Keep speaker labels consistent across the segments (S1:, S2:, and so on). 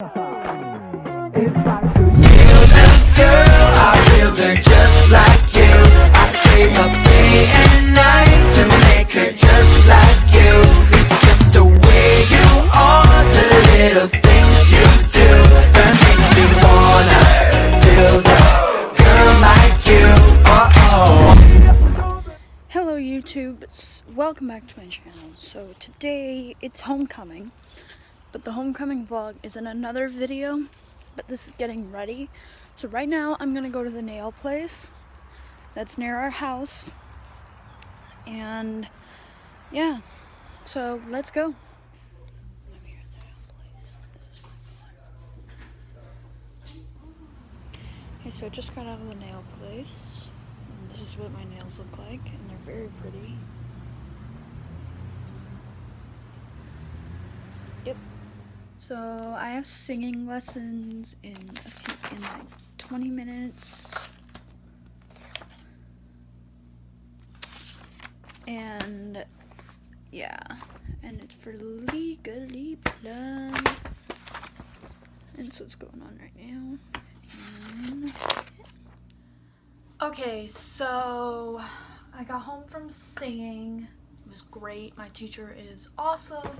S1: Girl, I feel her just like you I stay up day and night to make her just like you It's just the way you are, the little things you do That makes me wanna build a girl like you
S2: Hello YouTube, welcome back to my channel. So today it's homecoming, but the homecoming vlog is in another video, but this is getting ready. So right now I'm gonna go to the nail place that's near our house, and yeah, so let's go. Okay, so I just got out of the nail place. This is what my nails look like, and they're very pretty. So I have singing lessons in a few, in like 20 minutes. And yeah, and it's for legally blonde. And so what's going on right now. And Okay, so I got home from singing. It was great. My teacher is awesome.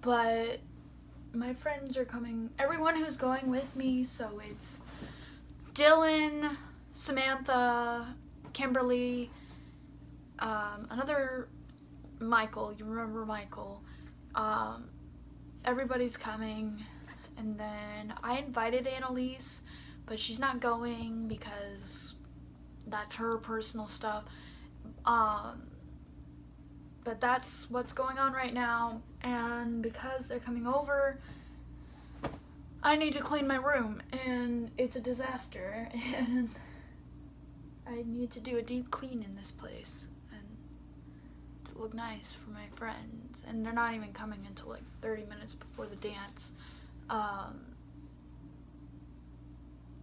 S2: But my friends are coming. Everyone who's going with me, so it's Dylan, Samantha, Kimberly, um, another Michael. You remember Michael? Um, everybody's coming. And then I invited Annalise, but she's not going because that's her personal stuff. Um, but that's what's going on right now, and because they're coming over, I need to clean my room, and it's a disaster, and I need to do a deep clean in this place, and to look nice for my friends, and they're not even coming until like 30 minutes before the dance. Um,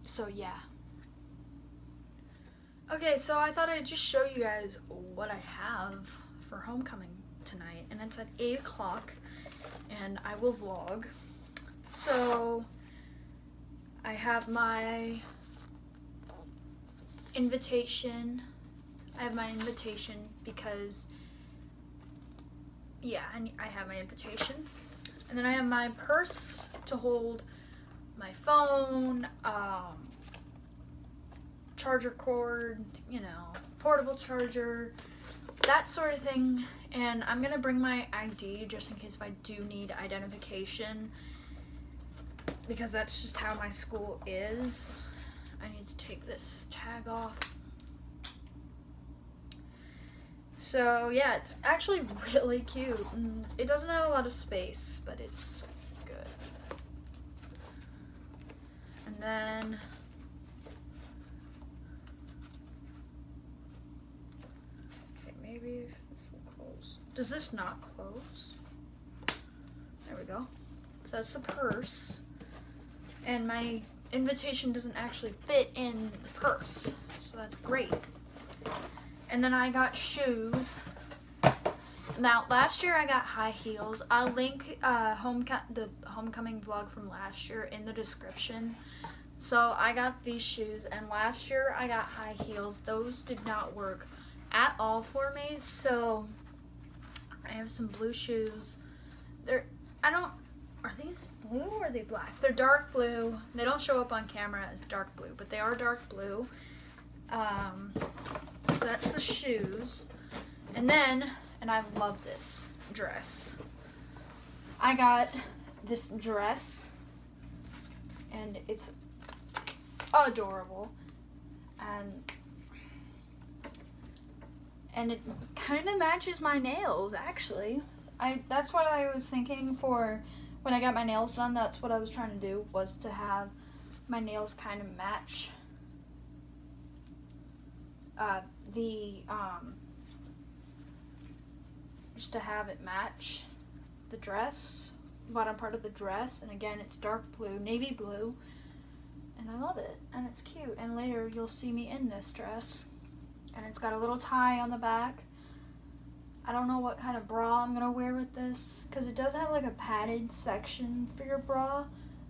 S2: so yeah. Okay, so I thought I'd just show you guys what I have for homecoming tonight, and it's at 8 o'clock, and I will vlog. So, I have my invitation. I have my invitation because, yeah, ne- I have my invitation. And then I have my purse to hold my phone, um, charger cord, you know, portable charger, that sort of thing. And I'm gonna bring my ID just in case if I do need identification because that's just how my school is. I need to take this tag off. So yeah, it's actually really cute. It doesn't have a lot of space, but it's good. And then Okay, maybe if this will close. Does this not close? There we go. So that's the purse. And my invitation doesn't actually fit in the purse. So that's great. And then I got shoes. Now, last year I got high heels. I'll link uh, homeco- the homecoming vlog from last year in the description. So I got these shoes, and last year I got high heels. Those did not work at all for me. So I have some blue shoes. They're I don't are these blue or are they black? They're dark blue. They don't show up on camera as dark blue, but they are dark blue. Um, so that's the shoes. And then, and I love this dress. I got this dress, and it's adorable. And and it kind of matches my nails actually. I that's what I was thinking for when I got my nails done. That's what I was trying to do was to have my nails kind of match uh, the um, just to have it match the dress bottom part of the dress and again it's dark blue navy blue and I love it and it's cute and later you'll see me in this dress and it's got a little tie on the back I don't know what kind of bra I'm gonna wear with this because it does have like a padded section for your bra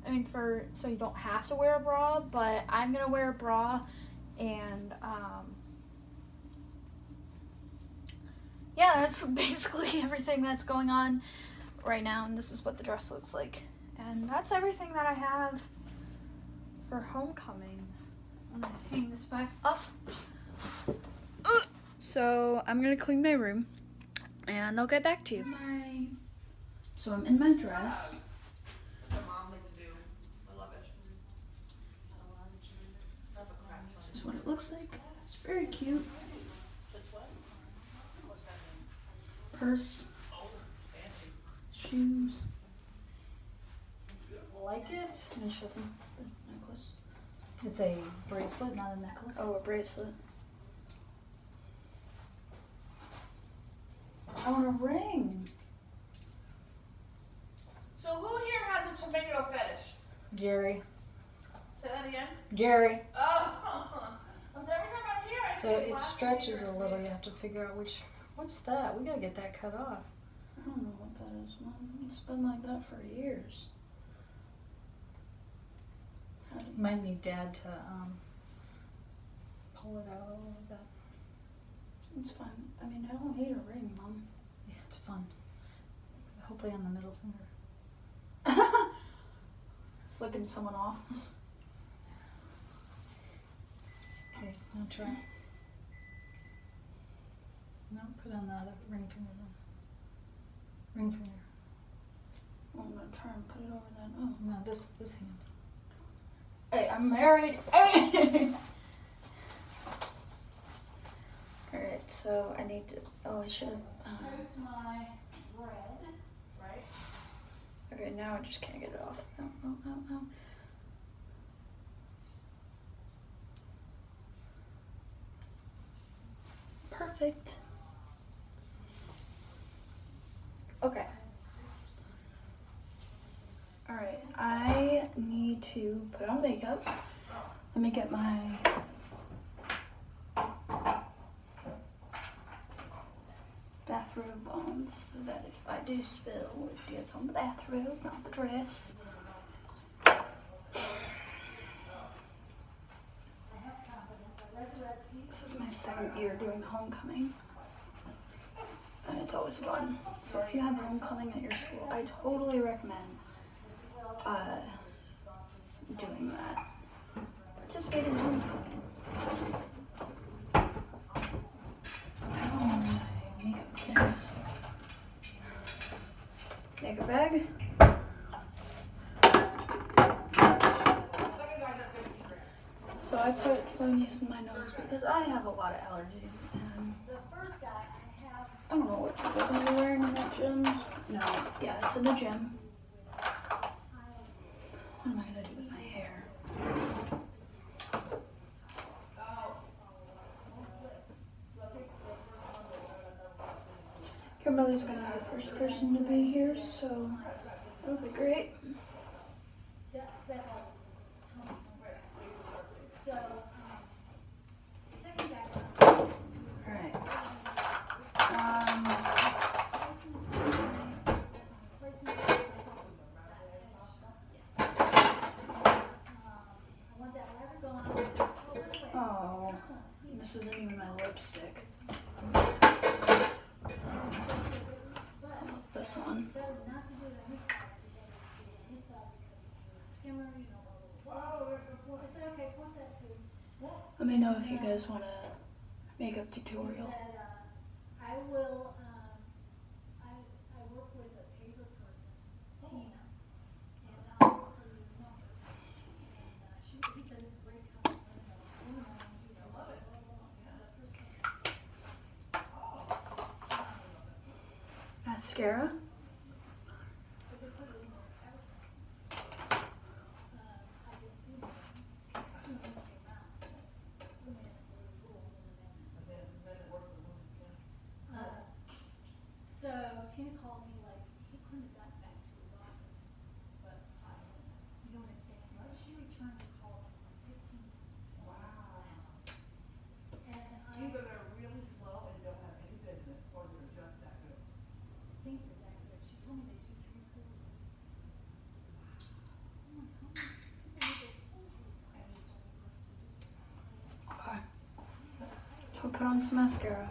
S2: I mean, for so you don't have to wear a bra, but I'm gonna wear a bra, and um, yeah, that's basically everything that's going on right now, and this is what the dress looks like, and that's everything that I have for homecoming. I'm gonna hang this back up. So I'm gonna clean my room, and I'll get back to you. My so I'm in my dress. This is what it looks like. It's very cute. Purse, shoes.
S3: Like it?
S2: Can I show them the necklace?
S3: It's a bracelet, not a necklace.
S2: Oh, a bracelet.
S3: I want a ring.
S4: So who here has a tomato fetish?
S3: Gary.
S4: Say that again.
S3: Gary.
S4: Oh, every time I'm here, I
S3: So it stretches a little. You have to figure out which. What's that? We gotta get that cut off.
S2: I don't know what that is, Mom. It's been like that for years.
S3: You- might need Dad to um, pull it out a little bit.
S2: It's fine. I mean, I don't need a ring, Mom.
S3: Yeah, it's fun. Hopefully on the middle finger.
S2: Flicking someone off.
S3: Okay, wanna try? No, put on the other ring finger then. Ring finger.
S2: I'm gonna try and put it over that. Oh.
S3: No, this this hand.
S2: Hey, I'm married. Hey. Alright, so I need to. Oh, I should have. Uh,
S4: Here's my bread, right?
S2: Okay, now I just can't get it off. Oh, oh, oh. oh. Perfect. Okay. Alright, I need to put on makeup. Let me get my bathrobe on so that if I do spill, it gets on the bathrobe, not the dress. This is my second year doing homecoming. And it's always fun. So if you have homecoming at your school, I totally recommend uh, doing that. Participate in homecoming. Oh, my makeup there it is. Makeup bag. So I put Flonase in my nose because I have a lot of allergies and I have I don't know what you're wearing in that gym. No, yeah, it's in the gym. What am I gonna do with my hair? Kimberly's gonna be the first person to be here, so that'll be great. Alright. Um, oh, this isn't even my lipstick. How about this one? Let me know if you guys want a makeup tutorial.
S5: I will, um, I, I work with a paper person, Tina, and I'll work her number. And, uh, she, said it's a great company, you know, you know, blah, blah, blah, blah. The first one.
S2: Mascara.
S5: So Tina called me like, he couldn't have gotten back to his office, but five minutes, you know what I'm saying? But she returned the call to like fifteen, twenty minutes last. And I
S4: Either they're really slow and don't have any business, or they're just that good.
S5: think that that
S2: put on some mascara.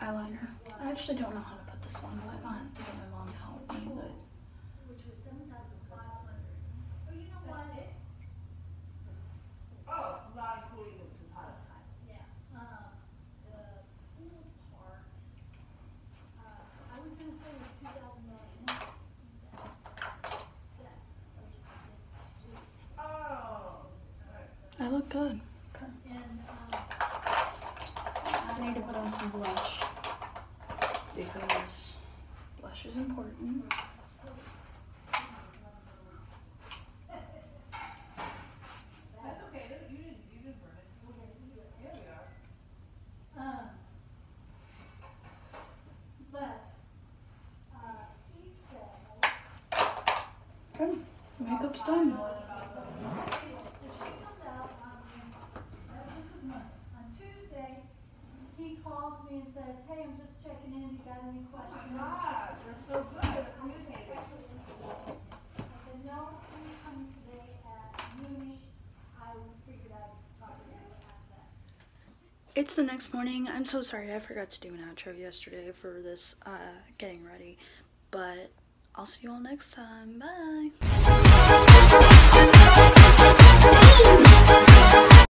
S2: Eyeliner. I actually don't know how to put this on. but I might have to get my mom to help me, but
S5: which was seven thousand five hundred. Oh, you know what?
S4: Oh, not including the deposit.
S5: Yeah, um, the pool part, uh, I was gonna say it was two thousand dollars. Step, which I didn't do.
S4: Oh.
S2: I look good. Okay.
S5: And, um,
S2: I need to put on some blush because blush is important.
S4: That's okay, you didn't, you didn't burn it. Here we are.
S5: um, but, uh, he said,
S2: Good. Makeup's done.
S5: So she comes out on, uh, this was Monday, on Tuesday, he calls me and says, hey, I'm just checking in, you got any
S4: Oh my
S5: questions?
S4: God, you're so good at communicating.
S5: I said, no, he's coming today at noonish, I figured I'd talk to you after that.
S2: It's the next morning. I'm so sorry. I forgot to do an outro yesterday for this uh, getting ready. But I'll see you all next time. Bye.